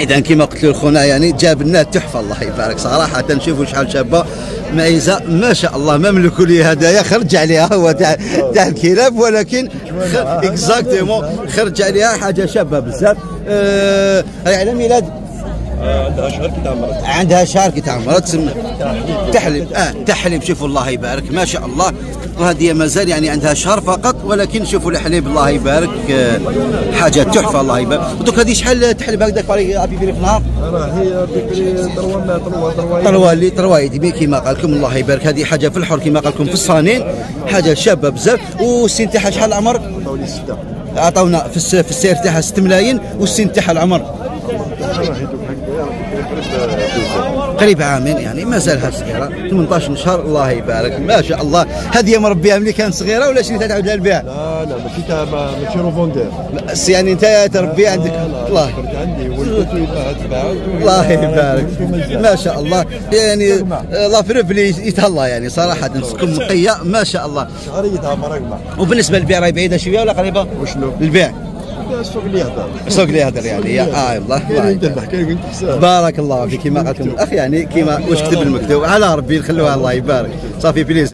إذا كما قلت له خونا يعني جاب لنا تحفة الله يبارك. صراحة نشوفوا شحال شابة. معيزه ما شاء الله مملكوا لي هدايا خرج عليها. هو تاع تاع الكلاب ولكن exactement خرج عليها حاجة شابة بزاف. آه على ميلاد عندها شهر كي تعمرت عندها شهر كي تعمرت تسمى تحلب آه تحلب شوفوا الله يبارك. ما شاء الله. وهذه مازال يعني عندها شهر فقط ولكن شوفوا الحليب الله يبارك. آه، حاجة تحفة الله يبارك. ودوك هذه شحال تحلب هكذاك في النهار؟ راه هي بكري تروى ما تروى تروى طروالي طروايدي كيما قال لكم الله يبارك. هذه حاجة في الحر كيما قال لكم في الصانين حاجة شابة بزاف. والسن تاعها شحال العمر؟ عطاونا في السير تاعها 6 ملايين. والسن تاعها العمر راه هي دوك هكا قريب عامين يعني مازالها صغيره 18 شهر الله يبارك. ما شاء الله. هذه مربيها ملي كانت صغيرة ولا شريتها تعاود لها البيع؟ لا لا ماشي ماشي revendeur بس يعني انت تربي عندك الله. الله يبارك. ما شاء الله. يعني la preuve بلي يتهلا يعني صراحة تكون نقيه ما شاء الله. وبالنسبة للبيع راهي بعيدة شوية ولا قريبة؟ وشنو؟ البيع السوق اللي يهضر السوق اللي يهدر يعني آه الله بارك الله فيك كما قالت لكم. الاخ يعني كما واش كتب المكتوب؟ على ربي نخلوها الله يبارك. ça fait plaisir